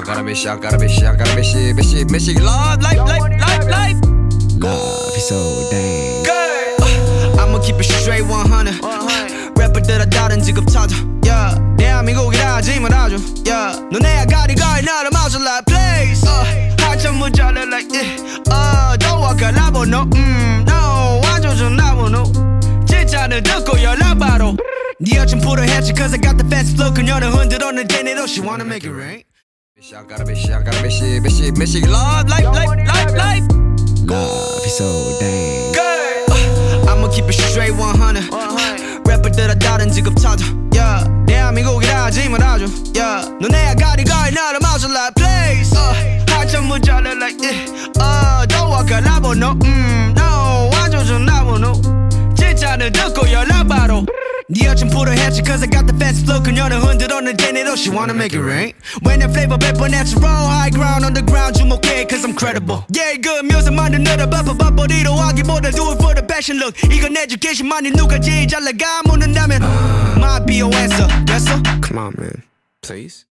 I gotta be shit, I gotta be shit, I gotta be shit, be shit, be shit. Love, life, life, life, life. Love is so dang. Good. I'ma keep it straight 100 래퍼들아 다른 직업 찾아 yeah. 대한민국이라 질문하죠 yeah. 너네 아가리가 나를 마셔 like place uh, 한참 무자를 like yeah. uh, 너와 갈라보 no mm, no 완전 전화보 no 진짜는 듣고 연락 바로 네 여친 불어했지 cause I got the fast flow 그녀는 흔들었는데 내도 she wanna make it rain Love, life, life, life, life. Love is so dang. Good. uh, I'ma keep it straight 100 래퍼들아 다른 직업 찾아 yeah. 대한민국이라 질문하죠 yeah. 너네 아가리가 나를 마셔 like place uh, 한참 무자를 like yeah. uh, 너와 갈라보 no mm, no 완전 전화보 no 진짜는 듣고 연락 바로 네 여친 불어했지 cause I got the fast flow 그녀는 흔들었는데 내도 she wanna make it rain When that flavor pepper natural high ground on the ground 주목해 cause I'm credible Yeah good music 만든 너를 바빠 바빠리로 하기보다 do it for the passion look 이건 education만이 누가 제일 잘 나가 묻는다면 My BOS 됐어? Come on, man. Please.